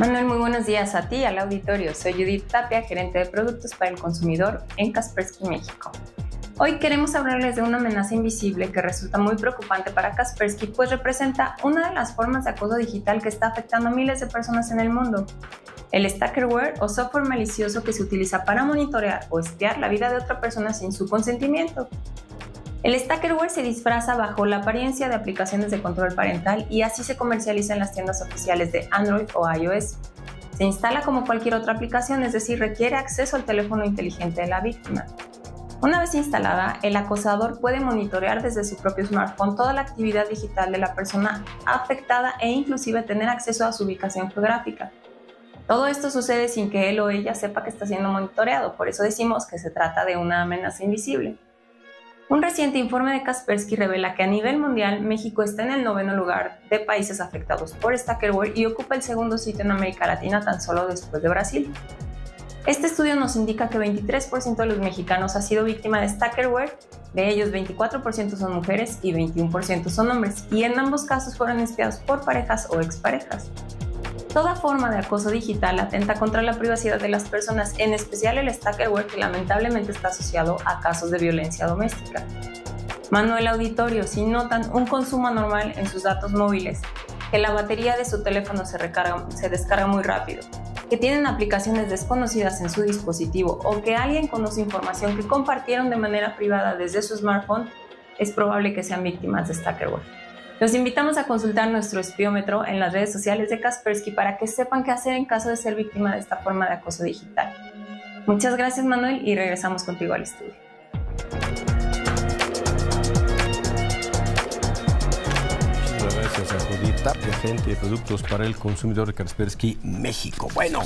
Manuel, muy buenos días a ti y al auditorio. Soy Judith Tapia, gerente de productos para el consumidor en Kaspersky México. Hoy queremos hablarles de una amenaza invisible que resulta muy preocupante para Kaspersky, pues representa una de las formas de acoso digital que está afectando a miles de personas en el mundo. El stackerware o software malicioso que se utiliza para monitorear o espiar la vida de otra persona sin su consentimiento. El stackerware se disfraza bajo la apariencia de aplicaciones de control parental y así se comercializa en las tiendas oficiales de Android o iOS. Se instala como cualquier otra aplicación, es decir, requiere acceso al teléfono inteligente de la víctima. Una vez instalada, el acosador puede monitorear desde su propio smartphone toda la actividad digital de la persona afectada e inclusive tener acceso a su ubicación geográfica. Todo esto sucede sin que él o ella sepa que está siendo monitoreado, por eso decimos que se trata de una amenaza invisible. Un reciente informe de Kaspersky revela que a nivel mundial México está en el noveno lugar de países afectados por stackerware y ocupa el segundo sitio en América Latina tan solo después de Brasil. Este estudio nos indica que 23% de los mexicanos ha sido víctima de stackerware, de ellos 24% son mujeres y 21% son hombres, y en ambos casos fueron espiados por parejas o exparejas. Toda forma de acoso digital atenta contra la privacidad de las personas, en especial el stackerware que lamentablemente está asociado a casos de violencia doméstica. Manuel Auditorio, si notan un consumo anormal en sus datos móviles, que la batería de su teléfono se, recarga, descarga muy rápido, que tienen aplicaciones desconocidas en su dispositivo o que alguien conoce información que compartieron de manera privada desde su smartphone, es probable que sean víctimas de stackerware. Los invitamos a consultar nuestro espiómetro en las redes sociales de Kaspersky para que sepan qué hacer en caso de ser víctima de esta forma de acoso digital. Muchas gracias Manuel y regresamos contigo al estudio. Gracias a de productos para el consumidor de Kaspersky México. Bueno,